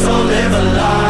So live a life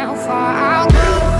how far I'll go.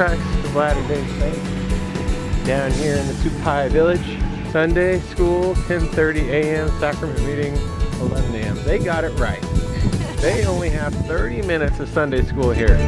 tracks to Vlad Day down here in the Supai Village. Sunday school, 10.30 a.m. Sacrament meeting, 11 a.m. They got it right. they only have 30 minutes of Sunday school here.